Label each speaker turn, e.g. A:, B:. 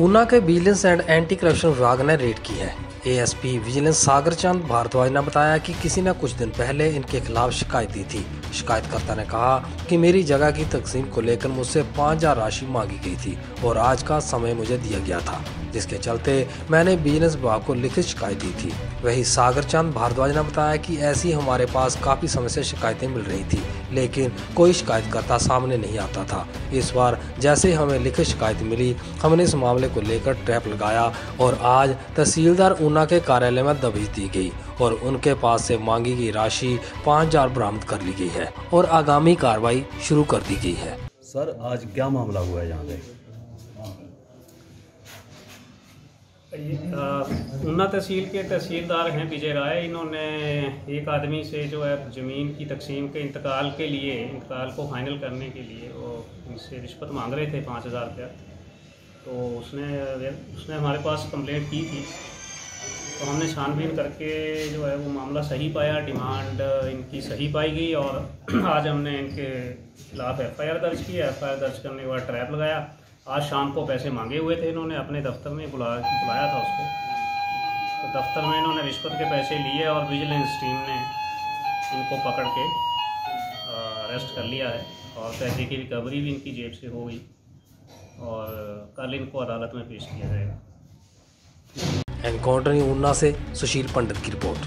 A: ऊना के vigilance and anti corruption विभाग ने रेड की है। एएसपी विजिलेंस सागर चंद भारद्वाज ने बताया कि किसी ने कुछ दिन पहले इनके खिलाफ शिकायत दी थी। शिकायतकर्ता ने कहा कि मेरी जगह की तकसीम को लेकर मुझसे पाँच हज़ार राशि मांगी गई थी और आज का समय मुझे दिया गया था, जिसके चलते मैंने बिज़नेस विभाग को लिखित शिकायत दी थी। वही सागर चंद भारद्वाज ने बताया कि ऐसी हमारे पास काफ़ी समय से शिकायतें मिल रही थी, लेकिन कोई शिकायतकर्ता सामने नहीं आता था। इस बार जैसे हमें लिखित शिकायत मिली, हमने इस मामले को लेकर ट्रैप लगाया और आज तहसीलदार ऊना के कार्यालय में दबिश दी गई और उनके पास से मांगी गई राशि पाँच हज़ार बरामद कर ली गई है और आगामी कार्रवाई शुरू कर दी गई है।
B: सर, आज क्या मामला हुआ है यहाँ पे?
C: ऊना तहसील के तहसीलदार हैं विजय राय। इन्होंने एक आदमी से जो है ज़मीन की तकसीम के इंतकाल के लिए, इंतकाल को फाइनल करने के लिए वो उनसे रिश्वत मांग रहे थे पाँच हज़ार रुपया। तो उसने उसने हमारे पास कंप्लेंट की थी। तो हमने छानबीन करके जो है वो मामला सही पाया डिमांड इनकी सही पाई गई और आज हमने इनके खिलाफ़ एफआईआर दर्ज की। एफ़ दर्ज करने के बाद ट्रैप लगाया। आज शाम को पैसे मांगे हुए थे इन्होंने, अपने दफ्तर में बुला बुलाया था उसको। तो दफ्तर में इन्होंने रिश्वत के पैसे लिए और विजिलेंस टीम ने इनको पकड़ के अरेस्ट कर लिया है और पैसे की रिकवरी भी इनकी जेब से हो गई और कल इनको अदालत में पेश किया जाएगा।
A: एनकाउंटर ऊना से सुशील पंडित की रिपोर्ट।